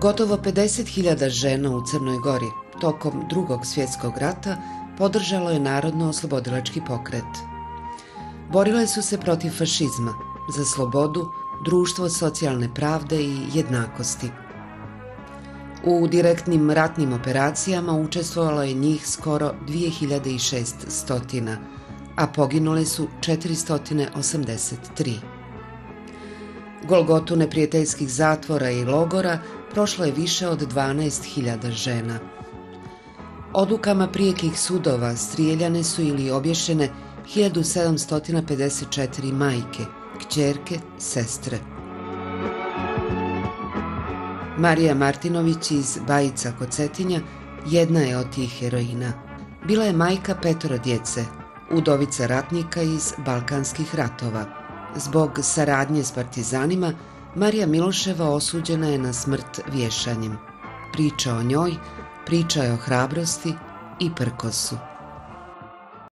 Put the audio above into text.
Gotovo 50.000 žena u Crnoj Gori tokom drugog svjetskog rata podržalo je Narodno-oslobodilački pokret. Borile su se protiv fašizma, za slobodu, društvo socijalne pravde i jednakosti. U direktnim ratnim operacijama učestvovalo je njih skoro 2600, a poginule su 483. Golgotu neprijateljskih zatvora i logora prošlo je više od 12.000 žena. Odlukama prijekih sudova strijeljane su ili obješene 1754 majke, kćerke, sestre. Marija Martinović iz Bajica kod Cetinja jedna je od tih heroina. Bila je majka petoro djece, udovica ratnika iz Balkanskih ratova. Zbog saradnje s partizanima, Marija Miloševa osuđena je na smrt vješanjem. Priča o njoj, priča je o hrabrosti i prkosu.